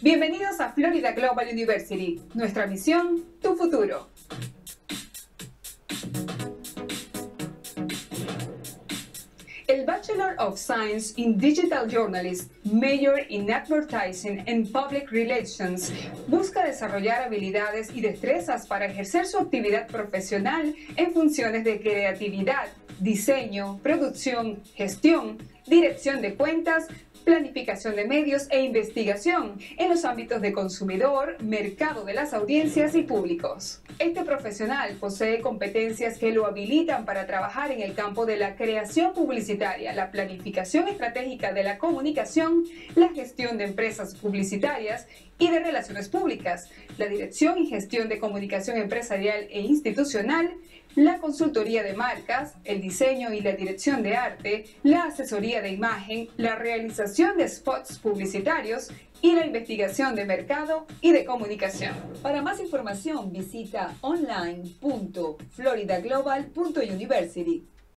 Bienvenidos a Florida Global University. Nuestra misión, tu futuro. El Bachelor of Science in Digital Journalism, Major in Advertising and Public Relations, busca desarrollar habilidades y destrezas para ejercer su actividad profesional en funciones de creatividad, diseño, producción, gestión, dirección de cuentas, planificación de medios e investigación en los ámbitos de consumidor, mercado de las audiencias y públicos. Este profesional posee competencias que lo habilitan para trabajar en el campo de la creación publicitaria, la planificación estratégica de la comunicación, la gestión de empresas publicitarias y de relaciones públicas, la dirección y gestión de comunicación empresarial e institucional, la consultoría de marcas, el diseño y la dirección de arte, la asesoría de imagen, la realización de spots publicitarios y la investigación de mercado y de comunicación. Para más información visita online.floridaglobal.university.